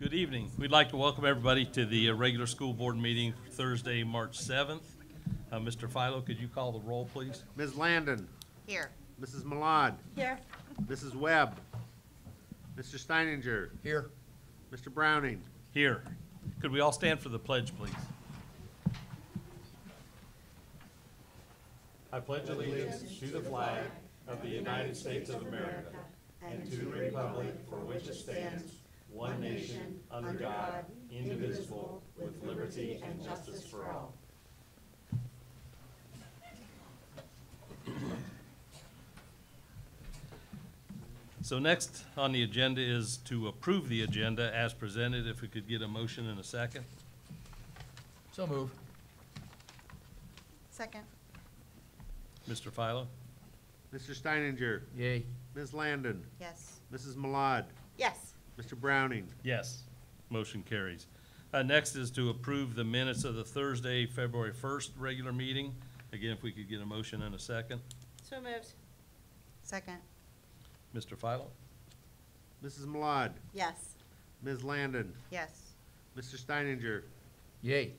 Good evening. We'd like to welcome everybody to the uh, regular school board meeting Thursday, March 7th. Uh, Mr. Philo, could you call the roll, please? Ms. Landon, Here. Mrs. Malad, Here. Mrs. Webb, Mr. Steininger, Here. Mr. Browning. Here. Could we all stand for the pledge, please? I pledge allegiance to the flag of the United States of America and to the republic for which it stands, one nation, under God, indivisible, with liberty and justice for all. So next on the agenda is to approve the agenda as presented. If we could get a motion in a second. So move. Second. Mr. Philo? Mr. Steininger, Yay. Ms. Landon, Yes. Mrs. Malad, Yes. Mr. Browning. Yes. Motion carries. Uh, next is to approve the minutes of the Thursday, February first regular meeting. Again, if we could get a motion in a second. So moved. Second. Mr. Philo? Mrs. Malad, Yes. Ms. Landon, Yes. Mr. Steininger, Yay.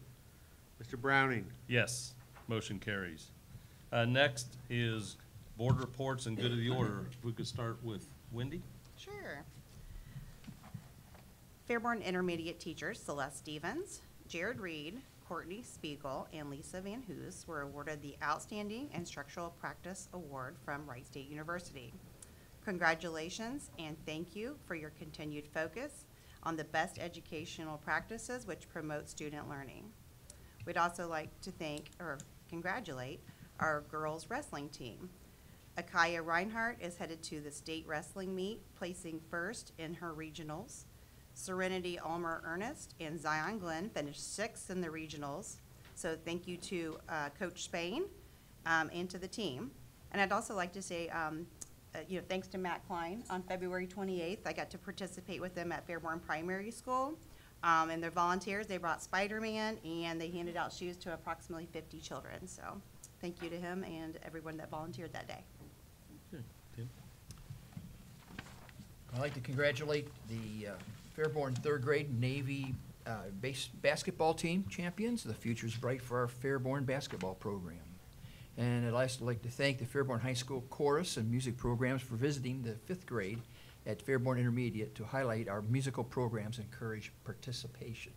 Mr. Browning. Yes. Motion carries. Uh, next is board reports and good of the order. If we could start with Wendy? Sure. Fairborn Intermediate teachers Celeste Stevens, Jared Reed, Courtney Spiegel, and Lisa Van Hoos were awarded the Outstanding Instructional Practice Award from Wright State University. Congratulations and thank you for your continued focus on the best educational practices which promote student learning. We'd also like to thank, or congratulate, our girls wrestling team. Akaya Reinhardt is headed to the state wrestling meet, placing first in her regionals. Serenity Almer Ernest and Zion Glenn finished sixth in the regionals. So thank you to uh, Coach Spain um, and to the team. And I'd also like to say, um, uh, you know, thanks to Matt Klein, on February 28th, I got to participate with them at Fairborn Primary School. Um, And they're volunteers, they brought Spider-Man, and they handed out shoes to approximately 50 children. So thank you to him and everyone that volunteered that day. Okay, I'd like to congratulate the uh, Fairborn third grade Navy uh, base, basketball team champions. The future is bright for our Fairborn basketball program. And I'd also like to thank the Fairborn High School chorus and music programs for visiting the fifth grade at Fairborn Intermediate to highlight our musical programs and encourage participation.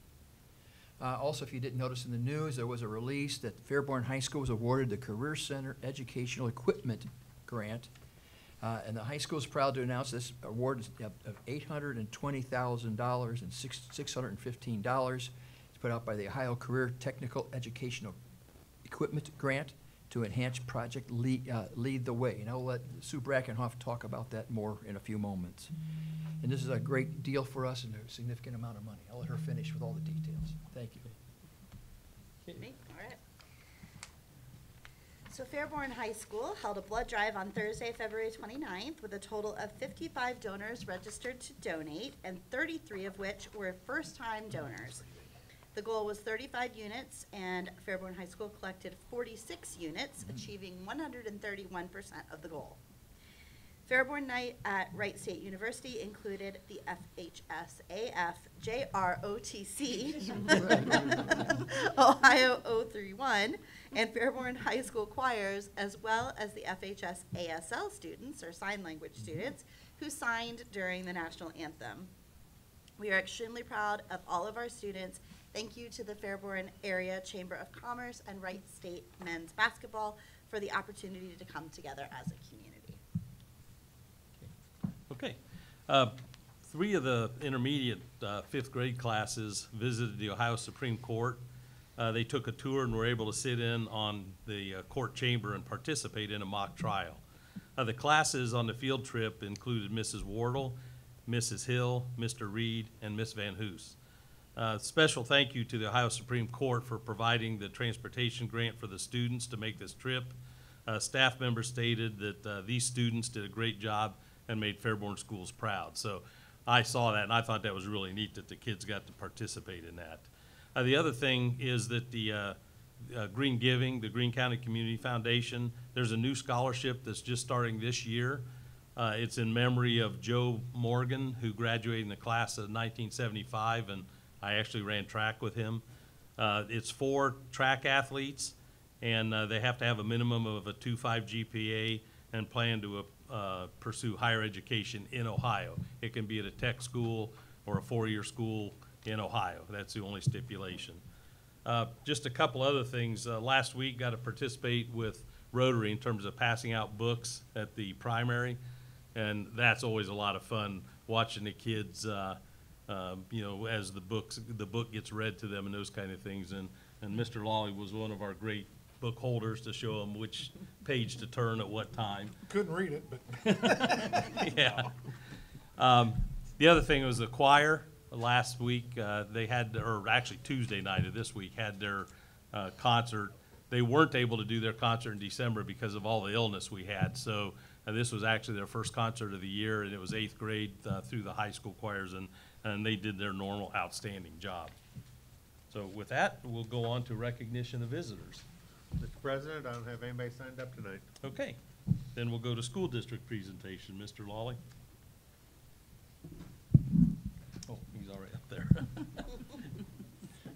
Uh, Also, if you didn't notice in the news, there was a release that Fairborn High School was awarded the Career Center Educational Equipment Grant. Uh, And the high school is proud to announce this award of of $820,000 and six $615. It's put out by the Ohio Career Technical Educational Equipment Grant to enhance Project Lead, uh, Lead the Way. And I'll let Sue Brackenhoff talk about that more in a few moments. And this is a great deal for us and a significant amount of money. I'll let her finish with all the details. Thank you. All right. So Fairborn High School held a blood drive on Thursday, February 29th, with a total of 55 donors registered to donate, and 33 of which were first-time donors. The goal was 35 units, and Fairborn High School collected 46 units, mm-hmm. achieving 131% of the goal. Fairborn Night at Wright State University included the FHSAF JROTC Ohio 031 and Fairborn High School choirs, as well as the FHS ASL students, or sign language students, who signed during the national anthem. We are extremely proud of all of our students. Thank you to the Fairborn Area Chamber of Commerce and Wright State Men's Basketball for the opportunity to come together as a community. Okay. Uh, Three of the intermediate uh, fifth grade classes visited the Ohio Supreme Court. Uh, They took a tour and were able to sit in on the uh, court chamber and participate in a mock trial. Uh, The classes on the field trip included Mrs. Wardle, Mrs. Hill, Mr. Reed, and Miss Van Hoos. Uh, Special thank you to the Ohio Supreme Court for providing the transportation grant for the students to make this trip. Uh, Staff members stated that these students did a great job and made Fairborn schools proud. So I saw that, and I thought that was really neat that the kids got to participate in that. Uh, The other thing is that the uh, uh, Green Giving, the Greene County Community Foundation, there's a new scholarship that's just starting this year Uh, It's in memory of Joe Morgan, who graduated in the class of 1975, and I actually ran track with him. Uh, It's for track athletes, and uh, they have to have a minimum of a 2.5 GPA and plan to pursue higher education in Ohio. It can be at a tech school or a four-year school in Ohio. That's the only stipulation. Uh, Just a couple other things. Uh, Last week, got to participate with Rotary in terms of passing out books at the primary. And that's always a lot of fun, watching the kids, uh, um, you know, as the books, the book gets read to them and those kind of things. And, and Mr. Lolli was one of our great book holders to show them which page to turn at what time. Couldn't read it, but Yeah. Um, the other thing was the choir. Last week, uh, they had, or actually Tuesday night of this week, had their, uh, concert. They weren't able to do their concert in December because of all the illness we had. So, uh, this was actually their first concert of the year, and it was eighth grade, uh, through the high school choirs, and, and they did their normal outstanding job. So with that, we'll go on to recognition of visitors. Mr. President, I don't have anybody signed up tonight. Okay, then we'll go to school district presentation. Mr. Lolli? Oh, he's already up there.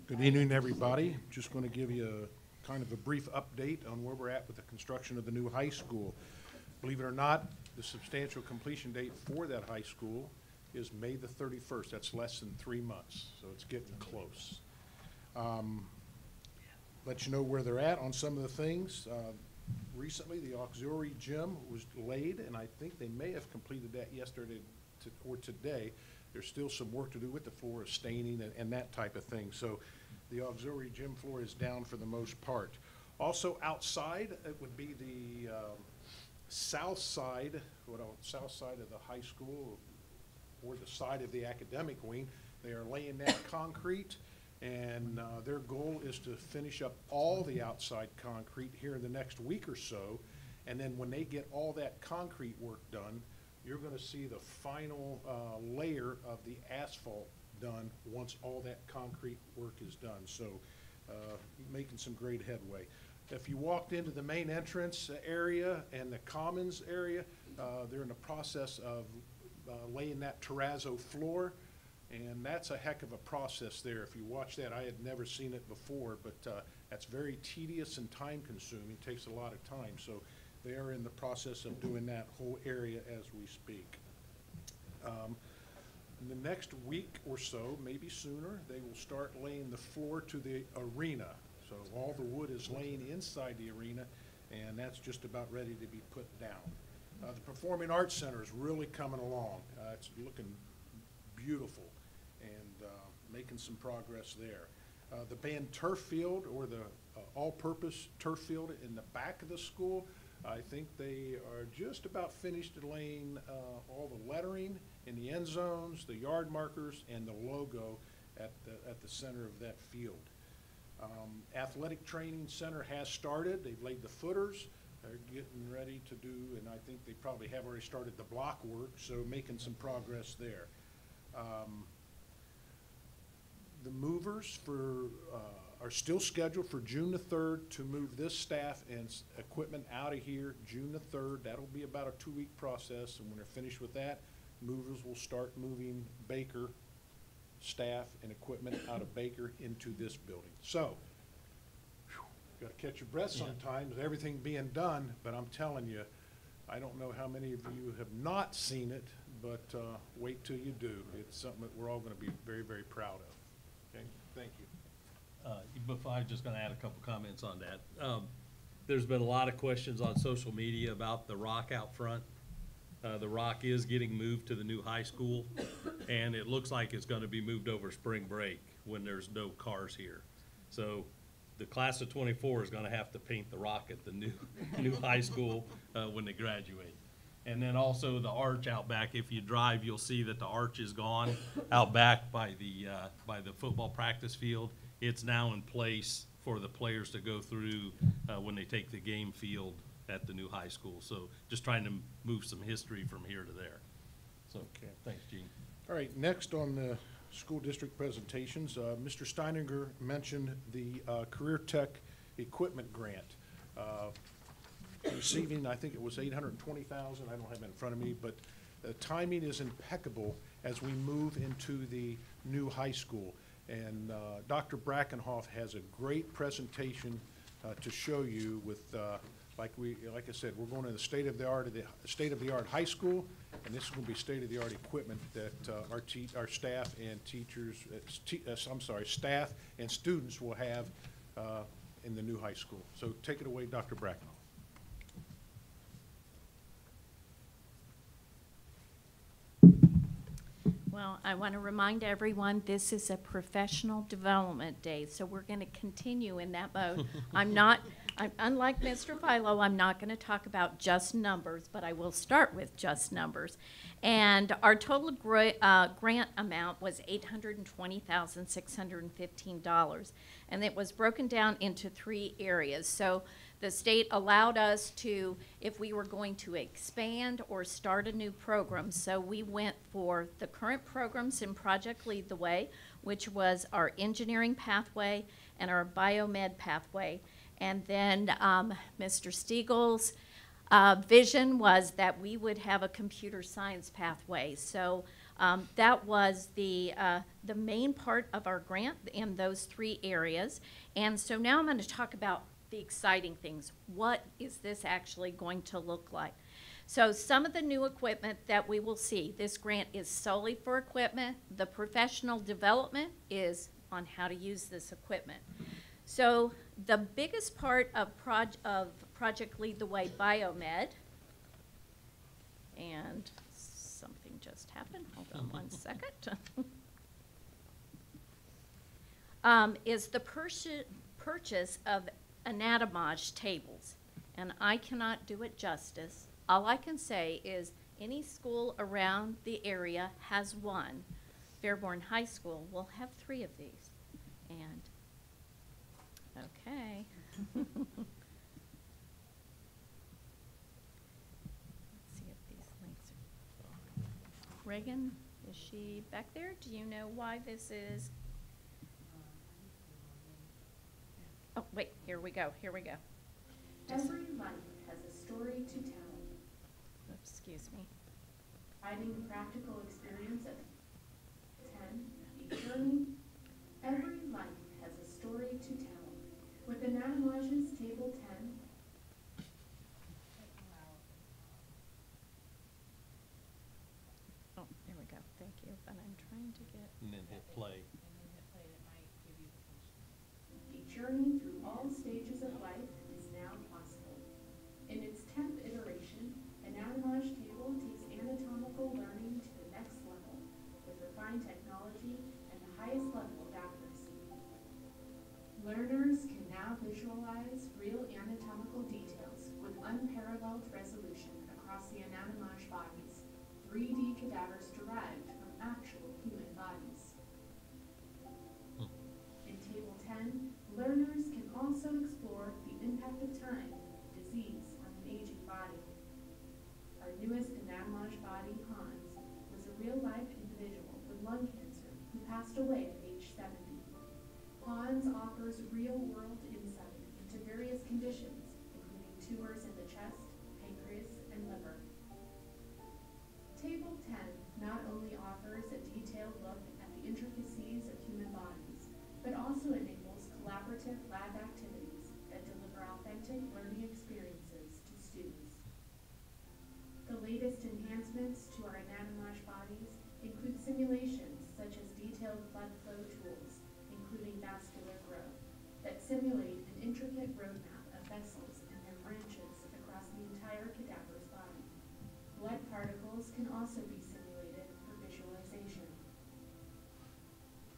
Good evening, everybody. Just going to give you a kind of a brief update on where we're at with the construction of the new high school. Believe it or not, the substantial completion date for that high school is May the thirty-first. That's less than three months, so it's getting close. Um, Let you know where they're at on some of the things. Uh, Recently, the auxiliary gym was laid, and I think they may have completed that yesterday to- or today. There's still some work to do with the floor, staining and, and that type of thing. So the auxiliary gym floor is down for the most part. Also outside, it would be the, um, south side, what, else? south side of the high school or the side of the academic wing. They are laying that concrete, and uh, their goal is to finish up all the outside concrete here in the next week or so. And then when they get all that concrete work done, you're gonna see the final uh, layer of the asphalt done once all that concrete work is done. So, uh, making some great headway. If you walked into the main entrance area and the commons area, uh, they're in the process of uh, laying that terrazzo floor, and that's a heck of a process there. If you watch that, I had never seen it before, but uh, that's very tedious and time-consuming, takes a lot of time. So they are in the process of doing that whole area as we speak. Um, In the next week or so, maybe sooner, they will start laying the floor to the arena. So all the wood is laying inside the arena, and that's just about ready to be put down. Uh, the Performing Arts Center is really coming along. Uh, it's looking beautiful and, uh, making some progress there. Uh, the band turf field or the, uh, all-purpose turf field in the back of the school, I think they are just about finished laying, uh, all the lettering in the end zones, the yard markers, and the logo at the, at the center of that field. Um, Athletic Training Center has started, they've laid the footers, they're getting ready to do, and I think they probably have already started the block work, so making some progress there. Um, The movers for, uh, are still scheduled for June the third to move this staff and equipment out of here, June the third. That'll be about a two-week process, and when they're finished with that, movers will start moving Baker staff and equipment out of Baker into this building. So, Got to catch your breath Yeah. sometimes, everything being done, but I'm telling you, I don't know how many of you have not seen it, but uh, wait till you do. It's something that we're all going to be very, very proud of. Okay, thank you. Uh, Before, I'm just gonna add a couple comments on that. Um, There's been a lot of questions on social media about the rock out front. Uh, The rock is getting moved to the new high school, and it looks like it's gonna be moved over spring break when there's no cars here. So the class of twenty-four is gonna have to paint the rock at the new, new high school uh, when they graduate. And then also the arch out back, if you drive, you'll see that the arch is gone out back by the, uh, by the football practice field. It's now in place for the players to go through, uh, when they take the game field at the new high school. So just trying to move some history from here to there. So, Okay. thanks, Gene. All right, next on the school district presentations, uh, Mr. Steininger mentioned the uh, Career Tech Equipment Grant. Uh, receiving, I think it was eight hundred and twenty thousand, I don't have it in front of me, but the timing is impeccable as we move into the new high school. And uh, Dr. Brackenhoff has a great presentation uh, to show you with, uh, like we, like I said, we're going to the state-of-the-art of the, state-of-the-art high school, and this is going to be state-of-the-art equipment that uh, our te, our staff and teachers, uh, te- uh, I'm sorry, staff and students will have uh, in the new high school. So take it away, Dr. Brackenhoff. Well, I want to remind everyone, this is a professional development day, so we're going to continue in that mode. I'm not, I'm, unlike Mr. Philo, I'm not going to talk about just numbers, but I will start with just numbers. And our total gra- uh, grant amount was eight hundred and twenty thousand, six hundred and fifteen dollars. And it was broken down into three areas. So the state allowed us to, if we were going to expand or start a new program, so we went for the current programs in Project Lead the Way, which was our engineering pathway and our biomed pathway. And then um, Mr. Stiegel's uh, vision was that we would have a computer science pathway. So um, that was the, uh, the main part of our grant in those three areas. And so now I'm going to talk about the exciting things. What is this actually going to look like? So some of the new equipment that we will see, this grant is solely for equipment. The professional development is on how to use this equipment. So the biggest part of proj- of Project Lead the Way Biomed, and something just happened, hold on one second. Um, is the purchase, purchase of anatomage tables. And I cannot do it justice. All I can say is any school around the area has one. Fairborn High School will have three of these. And, okay. Let's see if these links are. Reagan, is she back there? Do you know why this is? Oh, wait, here we go, here we go. Every life has a story to tell, Excuse me. finding practical experience at ten, a journey. Every life has a story to tell. With Anatomage's Table the anatomage bodies, 3D cadavers derived from actual human bodies. Hmm. In Table 10, learners can also explore the impact of time disease on an aging body. Our newest anatomage body, Hans, was a real-life individual with lung cancer who passed away at age 70. Hans offers real-world can also be simulated for visualization.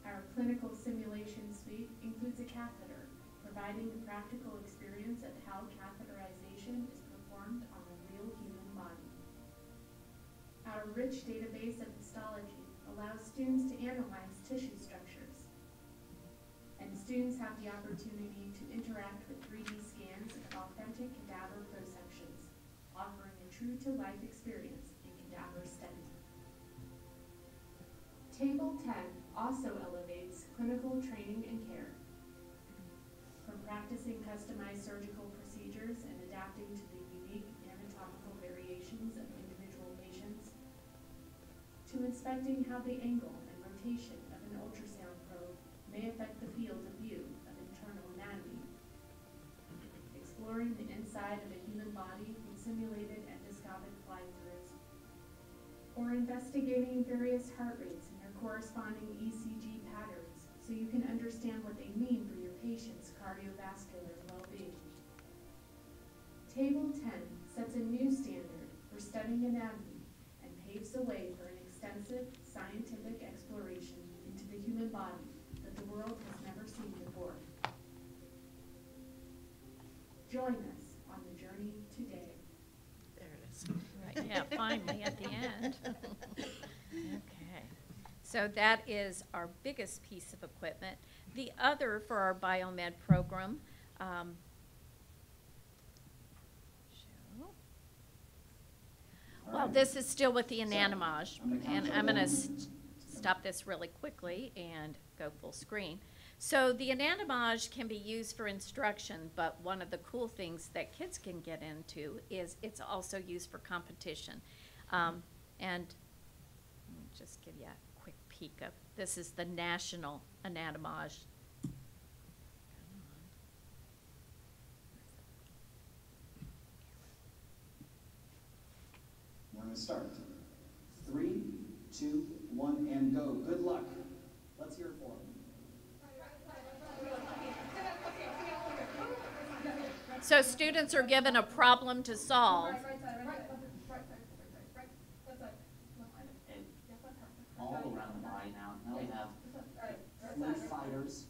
Our clinical simulation suite includes a catheter, providing a practical experience of how catheterization is performed on a real human body. Our rich database of histology allows students to analyze tissue structures. And students have the opportunity to interact with 3D scans of authentic cadaver prosections, offering a true-to-life experience Table 10 also elevates clinical training and care. From practicing customized surgical procedures and adapting to the unique anatomical variations of individual patients, to inspecting how the angle and rotation of an ultrasound probe may affect the field of view of internal anatomy. Exploring the inside of a human body in simulated endoscopic fly-throughs, or investigating various heart rates corresponding ECG patterns so you can understand what they mean for your patient's cardiovascular well-being. Table ten sets a new standard for studying anatomy and paves the way for an extensive scientific exploration into the human body that the world has never seen before. Join us on the journey today. There it is. Right, yeah, finally at the end. So that is our biggest piece of equipment. The other for our biomed program, um. Well, this is still with the anatomage, and I'm gonna s- stop this really quickly and go full screen. So the anatomage can be used for instruction, but one of the cool things that kids can get into is it's also used for competition. Um, and let me just give you a quick peek of, this is the national Anatomage. We're gonna start. Three, two, one, and go. Good luck. Let's hear it for them. So students are given a problem to solve. All around the body now. Now we have flu fighters.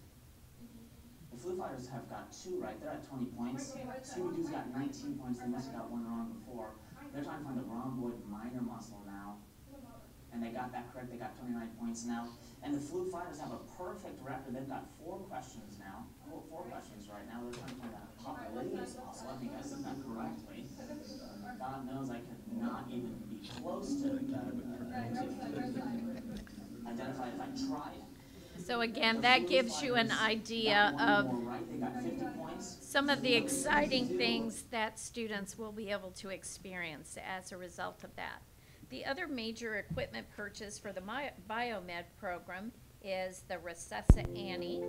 The flu fighters have got two right. They're at 20 points. Scooby Doo's got 19 points. They must have got one wrong before. They're trying to find the rhomboid minor muscle now. And they got that correct. They got 29 points now. And the flu fighters have a perfect record. They've got four questions now. Four questions right now. They're trying to find that Papalides muscle. I think I said that correctly. God knows I could not even be close to, uh, to identify if I tried. So again, that gives you an idea of one more right. They got 50 points. some of the exciting things that students will be able to experience as a result of that. The other major equipment purchase for the biomed program is the Resusci Annie.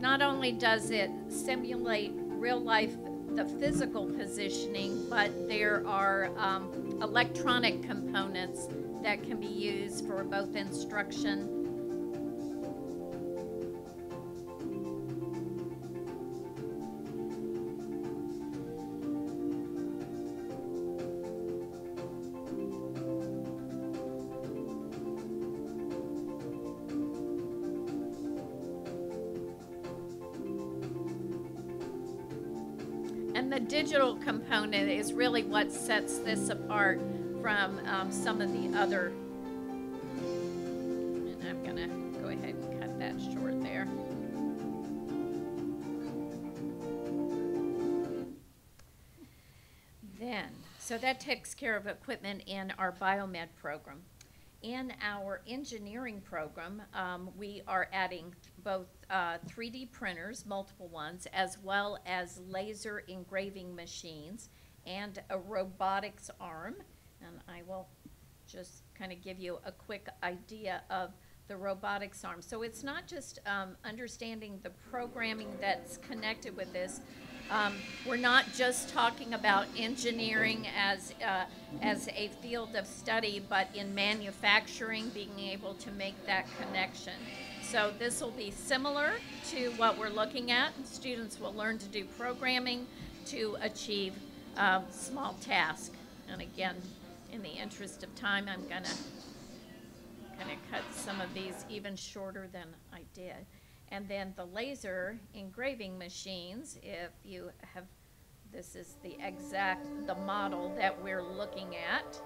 Not only does it simulate real life, the physical positioning, but there are um, electronic components that can be used for both instruction. The digital component is really what sets this apart from um, some of the other. And I'm gonna go ahead and cut that short there. Then, so that takes care of equipment in our biomed program. In our engineering program, um, we are adding both uh, 3D printers, multiple ones, as well as laser engraving machines and a robotics arm. And I will just kind of give you a quick idea of the robotics arm. So it's not just um, understanding the programming that's connected with this. Um, we're not just talking about engineering as uh, as a field of study, but in manufacturing, being able to make that connection. So this will be similar to what we're looking at. Students will learn to do programming to achieve um, small tasks. And again, in the interest of time, I'm gonna of cut some of these even shorter than I did. And then the laser engraving machines, if you have, this is the exact, the model that we're looking at.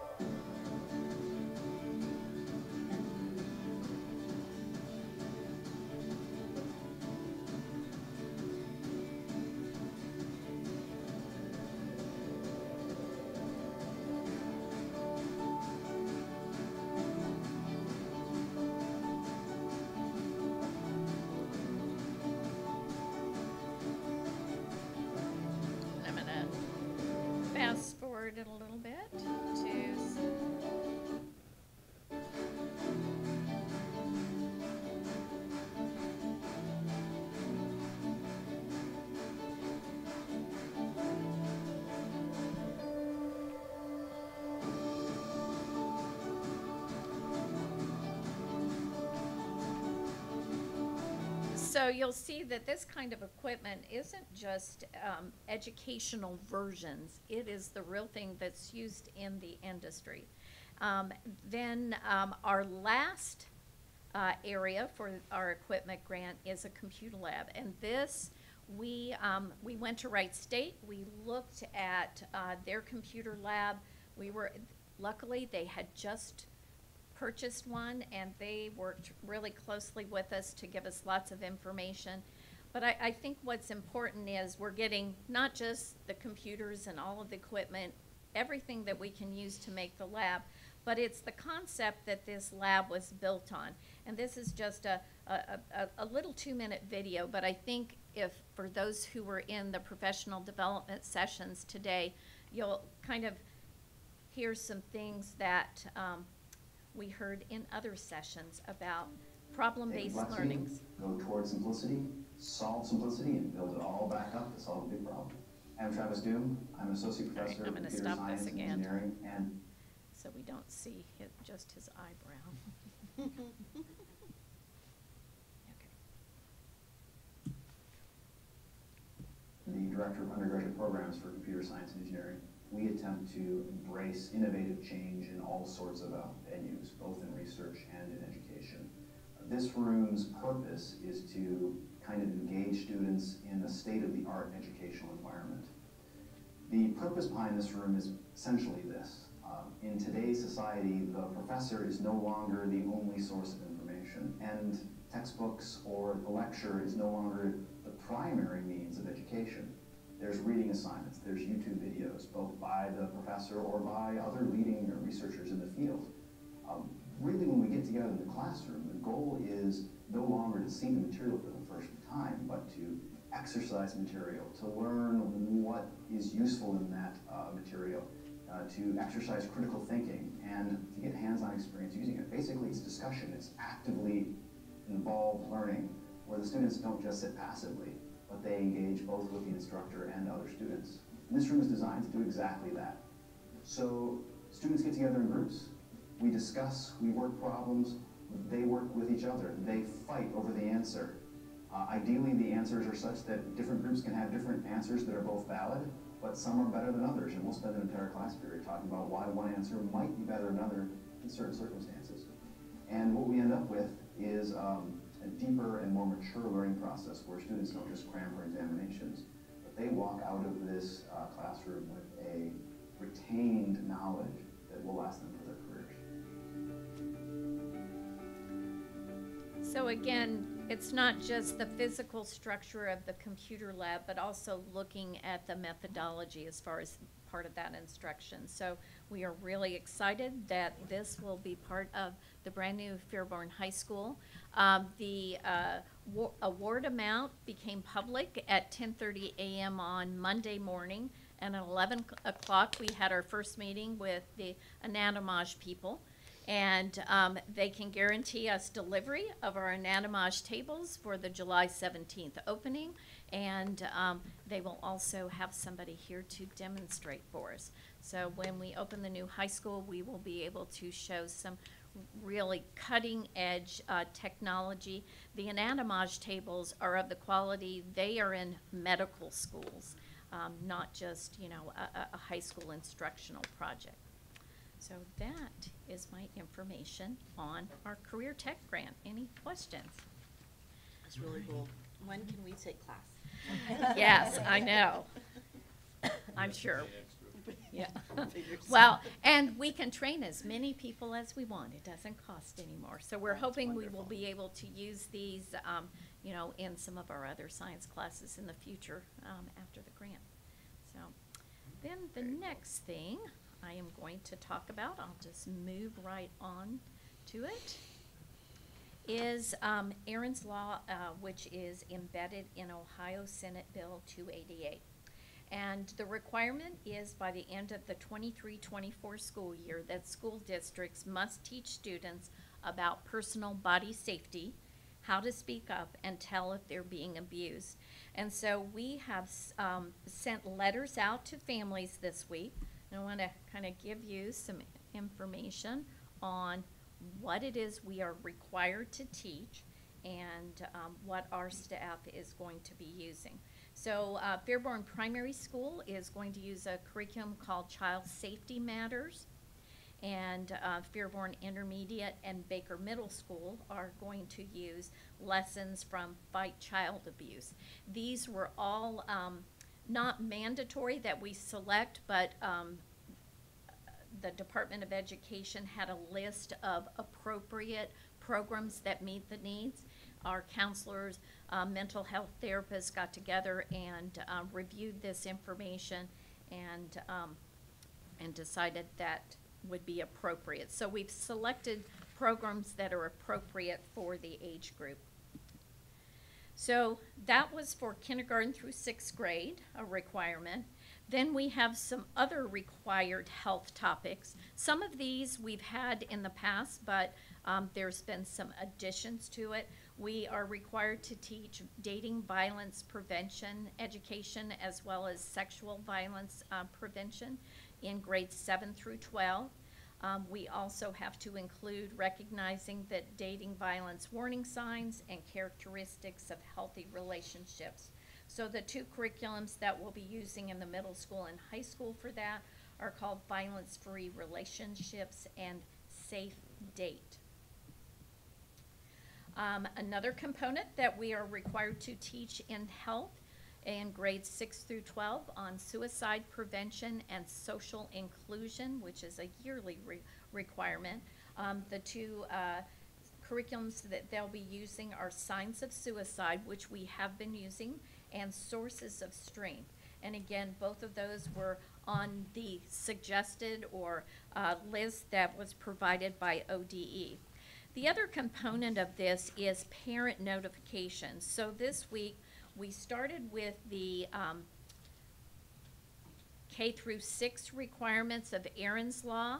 So you'll see that this kind of equipment isn't just um, educational versions. It is the real thing that's used in the industry. Um, Then um, our last uh, area for our equipment grant is a computer lab. And this, we, um, we went to Wright State, we looked at uh, their computer lab. We were, luckily, they had just purchased one, and they worked really closely with us to give us lots of information. But I, I think what's important is we're getting not just the computers and all of the equipment, everything that we can use to make the lab, but it's the concept that this lab was built on. And this is just a, a, a, a little two-minute video, but I think if, for those who were in the professional development sessions today, you'll kind of hear some things that, um, we heard in other sessions about problem-based Take learnings. Go towards simplicity, solve simplicity, and build it all back up to solve a big problem. I'm Travis Doom. I'm an associate All right, professor I'm of gonna computer stop this science and again. engineering, and So we don't see his, just his eyebrow. Okay. the director of undergraduate programs for computer science and engineering. We attempt to embrace innovative change in all sorts of uh, venues, both in research and in education. This room's purpose is to kind of engage students in a state-of-the-art educational environment. The purpose behind this room is essentially this. Um, In today's society, the professor is no longer the only source of information, and textbooks or the lecture is no longer the primary means of education. There's reading assignments, there's YouTube videos, both by the professor or by other leading researchers in the field. Um, Really, when we get together in the classroom, the goal is no longer to see the material for the first time, but to exercise material, to learn what is useful in that uh, material, uh, to exercise critical thinking, and to get hands-on experience using it. Basically, it's discussion, it's actively involved learning, where the students don't just sit passively, but they engage both with the instructor and other students. And this room is designed to do exactly that. So students get together in groups. We discuss, we work problems, they work with each other, they fight over the answer. Uh, ideally, the answers are such that different groups can have different answers that are both valid, but some are better than others, and we'll spend an entire class period talking about why one answer might be better than another in certain circumstances. And what we end up with is um, a deeper and more mature learning process where students don't just cram for examinations, they walk out of this uh, classroom with a retained knowledge that will last them for their careers. So again, it's not just the physical structure of the computer lab, but also looking at the methodology as far as part of that instruction. So we are really excited that this will be part of the brand-new Fairborn High School. Um, the, uh, award amount became public at ten-thirty AM on Monday morning. And at eleven o'clock, we had our first meeting with the Anatomage people. And um, they can guarantee us delivery of our anatomage tables for the July 17th opening. And um, they will also have somebody here to demonstrate for us. So when we open the new high school, we will be able to show some really cutting-edge uh, technology. The anatomage tables are of the quality, they are in medical schools, um, not just, you know, a- a high school instructional project. So that is my information on our Career Tech Grant. Any questions? That's really cool. When can we take class? Yes, I know. I'm sure. Yeah. Well, and we can train as many people as we want. It doesn't cost anymore. So we're That's hoping we will be able to use these, um, you know, in some of our other science classes in the future, um, after the grant. So, then the next thing I am going to talk about, I'll just move right on to it, is, um, Aaron's Law, uh, which is embedded in Ohio Senate Bill two eighty-eight. And the requirement is by the end of the 23-24 school year that school districts must teach students about personal body safety, how to speak up, and tell if they're being abused. And so we have um, sent letters out to families this week. And I want to kind of give you some information on what it is we are required to teach and um, what our staff is going to be using. So uh, Fairborn Primary School is going to use a curriculum called Child Safety Matters. And uh, Fairborn Intermediate and Baker Middle School are going to use lessons from Fight Child Abuse. These were all um, not mandatory that we select, but um, the Department of Education had a list of appropriate programs that meet the needs. Our counselors, uh, mental health therapists got together and uh, reviewed this information and, um, and decided that would be appropriate. So we've selected programs that are appropriate for the age group. So that was for kindergarten through sixth grade, a requirement. Then we have some other required health topics. Some of these we've had in the past, but um, there's been some additions to it. We are required to teach dating violence prevention education as well as sexual violence uh, prevention in grades 7 through 12. Um, we also have to include recognizing that dating violence warning signs and characteristics of healthy relationships. So the two curriculums that we'll be using in the middle school and high school for that are called Violence-Free Relationships and Safe Date. Um, another component that we are required to teach in health in grades six through twelve on suicide prevention and social inclusion, which is a yearly re- requirement. Um, the two, uh, curriculums that they'll be using are signs of suicide, which we have been using, and sources of strength. And again, both of those were on the suggested or, uh, list that was provided by ODE. The other component of this is parent notifications. So this week, we started with the um, K through six requirements of Aaron's Law,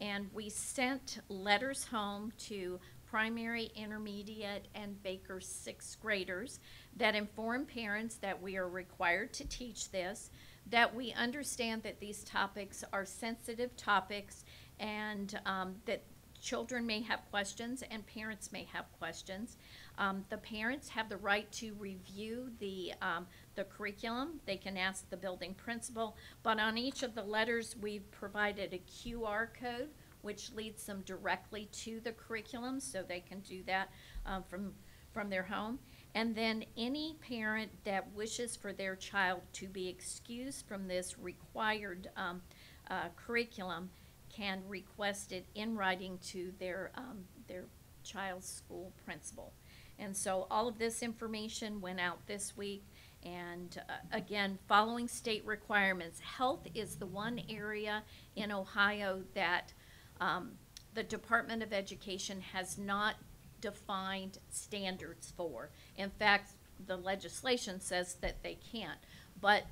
and we sent letters home to primary, intermediate, and Baker sixth graders that inform parents that we are required to teach this, that we understand that these topics are sensitive topics, and um, that children may have questions and parents may have questions. Um, the parents have the right to review the, um, the curriculum. They can ask the building principal, but on each of the letters, we've provided a QR code which leads them directly to the curriculum, so they can do that um, from, from their home. And then any parent that wishes for their child to be excused from this required um, uh, curriculum can request it in writing to their, um, their child's school principal. And so all of this information went out this week. And uh, again, following state requirements, health is the one area in Ohio that um, the Department of Education has not defined standards for. In fact, the legislation says that they can't. But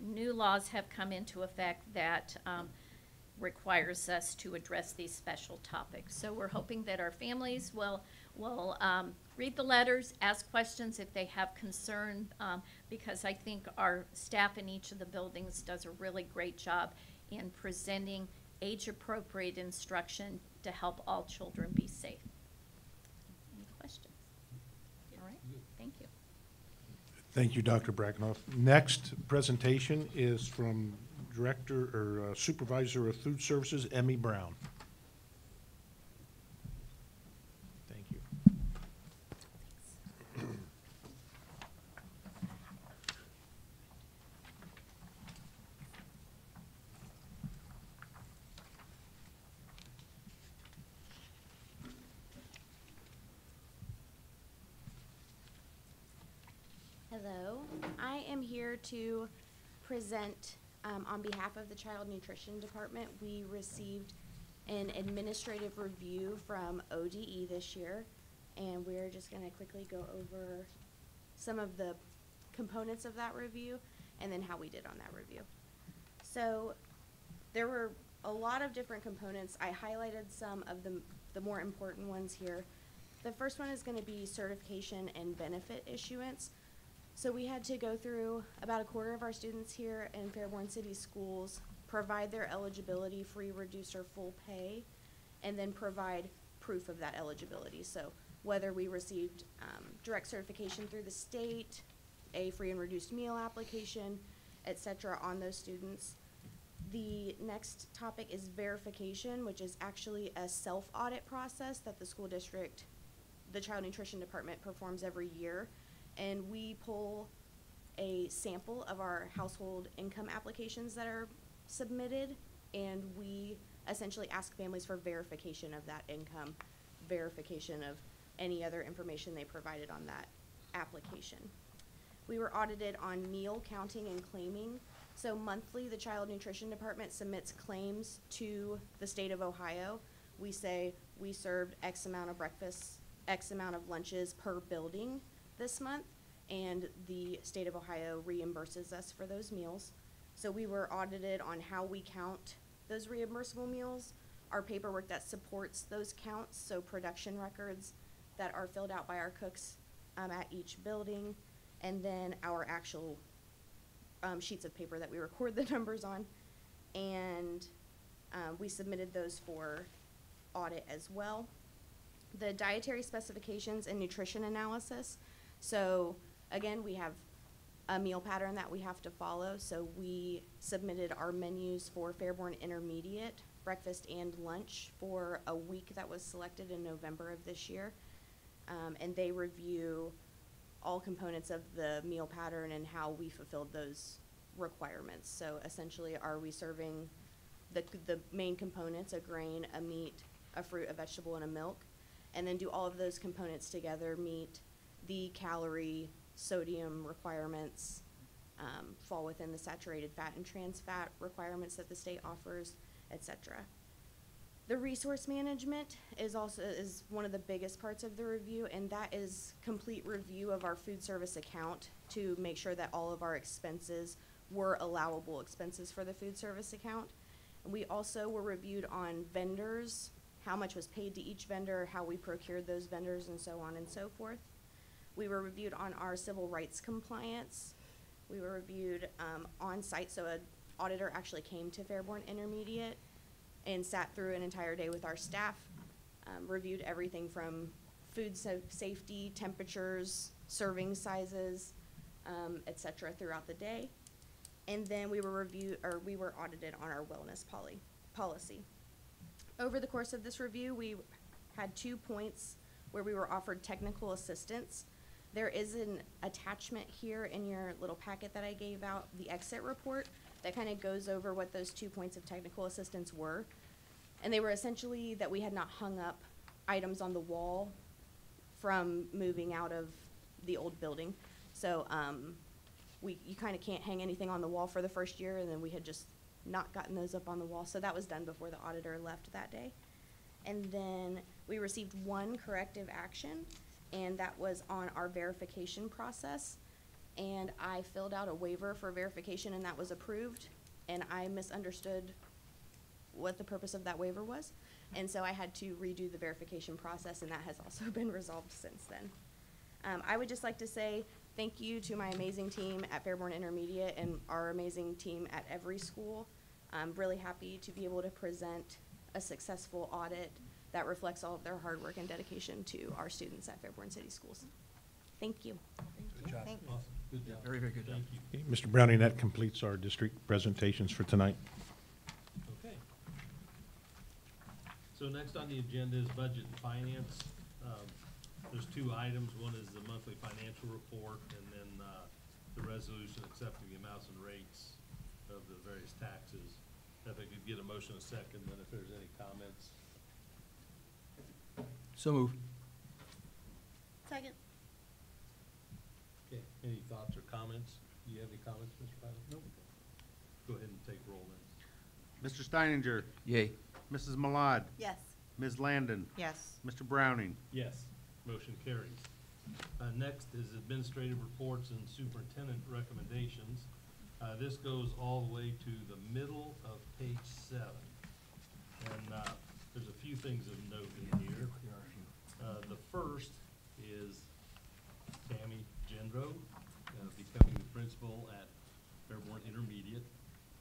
new laws have come into effect that um, requires us to address these special topics. So we're hoping that our families will, will um, read the letters, ask questions if they have concern, um, because I think our staff in each of the buildings does a really great job in presenting age-appropriate instruction to help all children be safe. Any questions? All right, thank you. Thank you, Dr. Brackenhoff. Next presentation is from Director or uh, Supervisor of Food Services, Emmy Brown. Thank you. Hello, I am here to present um, on behalf of the Child Nutrition Department. We received an administrative review from ODE this year, and we're just going to quickly go over some of the components of that review. and then how we did on that review. So there were a lot of different components. I highlighted some of the, the more important ones here. The first one is gonna be certification and benefit issuance. So we had to go through about a quarter of our students here in Fairborn City Schools, provide their eligibility, free, reduced, or full pay, and then provide proof of that eligibility. So whether we received um, direct certification through the state, a free and reduced meal application, et cetera, on those students. The next topic is verification, which is actually a self-audit process that the school district, the child nutrition department performs every year. And we pull a sample of our household income applications that are submitted, and we essentially ask families for verification of that income, verification of any other information they provided on that application. We were audited on meal counting and claiming. So monthly, the Child Nutrition Department submits claims to the state of Ohio. We say, we served X amount of breakfasts, X amount of lunches per building this month, and the state of Ohio reimburses us for those meals. So we were audited on how we count those reimbursable meals, our paperwork that supports those counts, so production records that are filled out by our cooks um, at each building, and then our actual um, sheets of paper that we record the numbers on. And um, we submitted those for audit as well. The dietary specifications and nutrition analysis. So again, we have a meal pattern that we have to follow. So we submitted our menus for Fairborn Intermediate, breakfast and lunch for a week that was selected in November of this year. Um, and they review all components of the meal pattern and how we fulfilled those requirements. So essentially, are we serving the, the main components, a grain, a meat, a fruit, a vegetable, and a milk? And then do all of those components together meet the calorie, sodium requirements, um, fall within the saturated fat and trans fat requirements that the state offers, et cetera. The resource management is also, is one of the biggest parts of the review, and that is complete review of our food service account to make sure that all of our expenses were allowable expenses for the food service account. And we also were reviewed on vendors, how much was paid to each vendor, how we procured those vendors, and so on and so forth. We were reviewed on our civil rights compliance. We were reviewed um, on-site, so an auditor actually came to Fairborn Intermediate and sat through an entire day with our staff, um, reviewed everything from food sa- safety, temperatures, serving sizes, um, et cetera, throughout the day. And then we were reviewed, or we were audited on our wellness poly, policy. Over the course of this review, we had two points where we were offered technical assistance. There is an attachment here in your little packet that I gave out, the exit report, that kind of goes over what those two points of technical assistance were. And they were essentially that we had not hung up items on the wall from moving out of the old building. So, um, we, you kind of can't hang anything on the wall for the first year, and then we had just not gotten those up on the wall. So that was done before the auditor left that day. And then we received one corrective action, and that was on our verification process. And I filled out a waiver for verification, and that was approved. And I misunderstood what the purpose of that waiver was. And so I had to redo the verification process, and that has also been resolved since then. Um, I would just like to say thank you to my amazing team at Fairborn Intermediate and our amazing team at every school. I'm really happy to be able to present a successful audit that reflects all of their hard work and dedication to our students at Fairborn City Schools. Thank you. Good job. Thanks. Awesome, good job. Very, very good job. Thank you. Okay, Mr. Browning, that completes our district presentations for tonight. Okay. So next on the agenda is budget and finance. Um, There's two items. One is the monthly financial report and then uh, the resolution accepting the amounts and rates of the various taxes. If I could get a motion a second, then if there's any comments. So move. Second. Okay, any thoughts or comments? Do you have any comments, Mr. Pilot? No. Go ahead and take roll then. Mr. Steininger, Yay. Mrs. Malad, Yes. Ms. Landon, Yes. Mr. Browning. Yes, motion carries. Uh, next is administrative reports and superintendent recommendations. Uh, this goes all the way to the middle of page seven. And, uh, there's a few things of note in here. Uh, the first is Tammy Gendro, uh, becoming the principal at Fairborn Intermediate.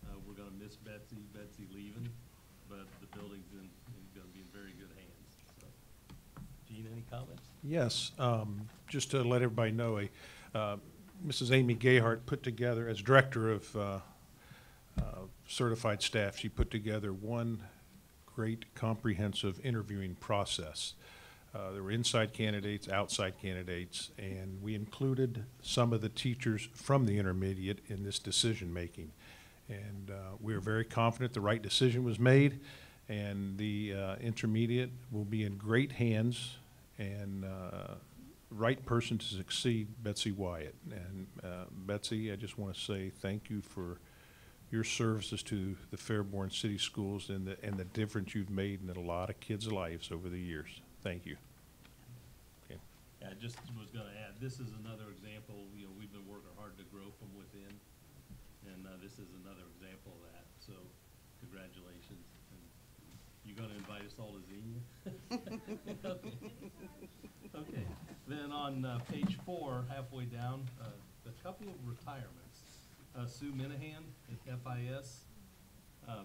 Uh, we're gonna miss Betsy, Betsy leaving, but the building's in, gonna be in very good hands, so. Gene, any comments? Yes, um, just to let everybody know, uh, Mrs. Amy Gayhart put together, as Director of uh, Certified Staff, she put together one great comprehensive interviewing process. Uh, There were inside candidates, outside candidates, and we included some of the teachers from the intermediate in this decision-making. And uh, we are very confident the right decision was made, and the uh, intermediate will be in great hands and uh, right person to succeed, Betsy Wyatt. And uh, Betsy, I just want to say thank you for your services to the Fairborn City Schools and the, and the difference you've made in a lot of kids' lives over the years. Thank you. Okay. Yeah, I just was gonna add, this is another example, you know, we've been working hard to grow from within, and, uh, this is another example of that, so congratulations. And You gonna invite us all to Xenia? Okay. Okay, then on, uh, page four, halfway down, uh, a couple of retirements. Uh, Sue Minahan at FIS, uh,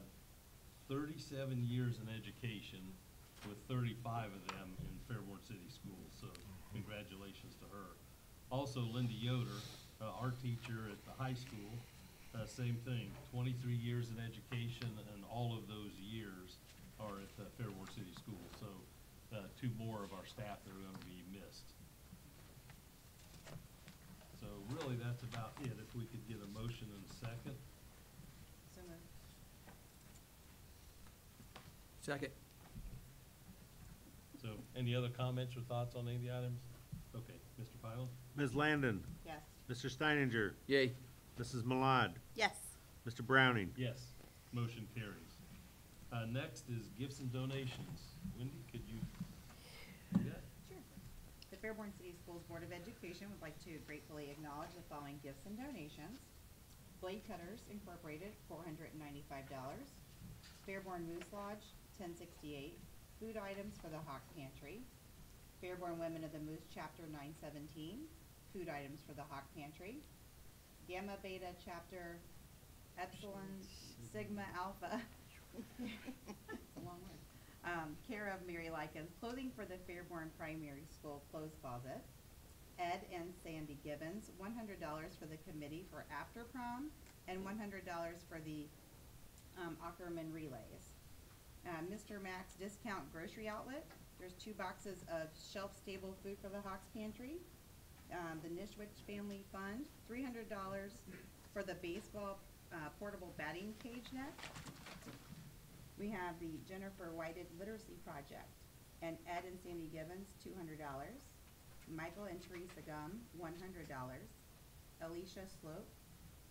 thirty-seven years in education, with thirty-five of them in Fairborn City Schools, so congratulations to her. Also Linda Yoder, uh, art teacher at the high school, uh, same thing, twenty-three years in education, and all of those years are at the Fairborn City Schools, so, uh, two more of our staff that are gonna be missed. So really, that's about it, if we could get a motion and a second. So moved. Second. So, any other comments or thoughts on any of the items? Okay, Mr. Pyland? Ms. Landon, Yes. Mr. Steininger, Yay. Mrs. Malad, Yes. Mr. Browning. Yes, motion carries. Uh, next is gifts and donations. Wendy, could you do that? Sure. The Fairborn City Schools Board of Education would like to gratefully acknowledge the following gifts and donations. Blade Cutters Incorporated, four hundred and ninety-five dollars. Fairborn Moose Lodge, ten sixty-eight. Food items for the Hawk Pantry. Fairborn Women of the Moose Chapter, nine seventeen. Food items for the Hawk Pantry. Gamma Beta Chapter, Epsilon Sigma Alpha. Long word. Um, care of Mary Likens, clothing for the Fairborn Primary School clothes closet. Ed and Sandy Gibbons, one hundred dollars for the committee for after prom, and one hundred dollars for the, um, Ackerman relays. Uh, Mr. Max Discount Grocery Outlet, there's two boxes of shelf-stable food for the Hawks Pantry. Um, the Nishwich Family Fund, three hundred dollars for the baseball, uh, portable batting cage net. We have the Jennifer Whited Literacy Project, and Ed and Sandy Gibbons, two hundred dollars. Michael and Teresa Gum, one hundred dollars. Alicia Slope,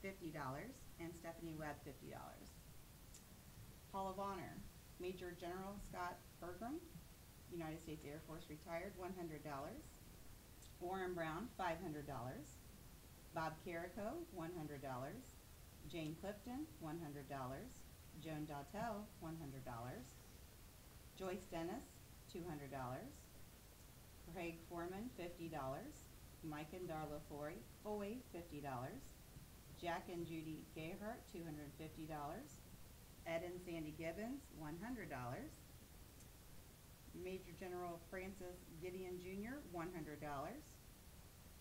fifty dollars, and Stephanie Webb, fifty dollars. Hall of Honor, Major General Scott Bergram, United States Air Force retired, $100. Warren Brown, $500. Bob Carico, $100. Jane Clifton, $100. Joan Dautel, $100. Joyce Dennis, $200. Craig Foreman, $50. Mike and Darla Foy, $50. Jack and Judy Gayhart, $250. Ed and Sandy Gibbons, one hundred dollars. Major General Francis Gideon Jr., one hundred dollars.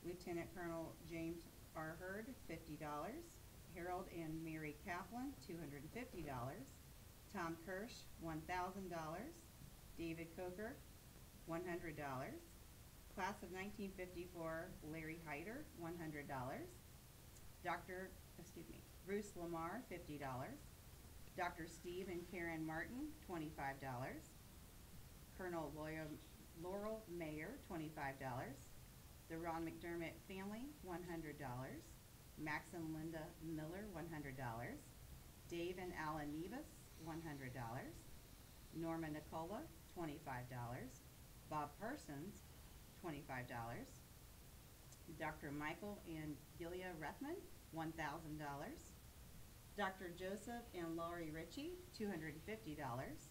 Lieutenant Colonel James R. Hurd, fifty dollars. Harold and Mary Kaplan, two hundred and fifty dollars. Tom Kirsch, one thousand dollars. David Coker, one hundred dollars. Class of nineteen fifty-four, Larry Hyder, one hundred dollars. Dr., excuse me, Bruce Lamar, fifty dollars. Dr. Steve and Karen Martin, twenty-five dollars. Colonel Laura- Laurel Mayer, twenty-five dollars. The Ron McDermott family, one hundred dollars. Max and Linda Miller, one hundred dollars. Dave and Alan Nevis, one hundred dollars. Norma Nicola, twenty-five dollars. Bob Parsons, twenty-five dollars. Dr. Michael and Gilia Rethman, one thousand dollars. Dr. Joseph and Laurie Ritchie, two hundred and fifty dollars.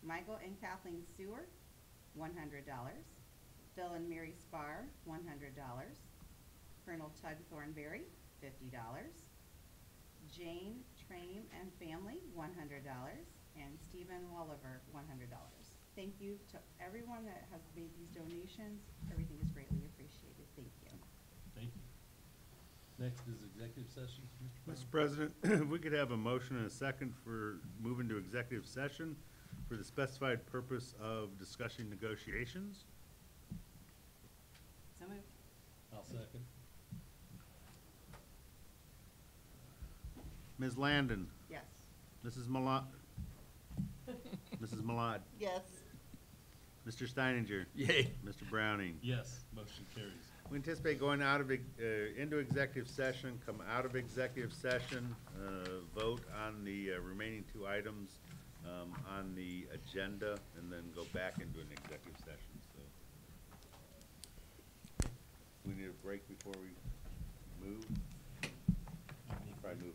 Michael and Kathleen hundred dollars. Phil and Mary Spar, one hundred dollars. Colonel Tug Thornberry, fifty dollars. Jane Train and Family, one hundred dollars. And Stephen Walliver, one hundred dollars. Thank you to everyone that has made these donations. Everything is greatly appreciated. Thank you. Thank you. Next is executive session, Mr. Mr. President, if we could have a motion and a second for moving to executive session for the specified purpose of discussing negotiations. So moved. I'll second. Ms. Landon, Yes. Mrs. Malad, Mrs. Malad, Yes. Mr. Steininger, Yay. Mr. Browning. Yes, motion carries. We anticipate going out of, uh, into executive session, come out of executive session, uh, vote on the uh, remaining two items, um, on the agenda, and then go back into an executive session, so. We need a break before we move, probably move